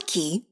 Nike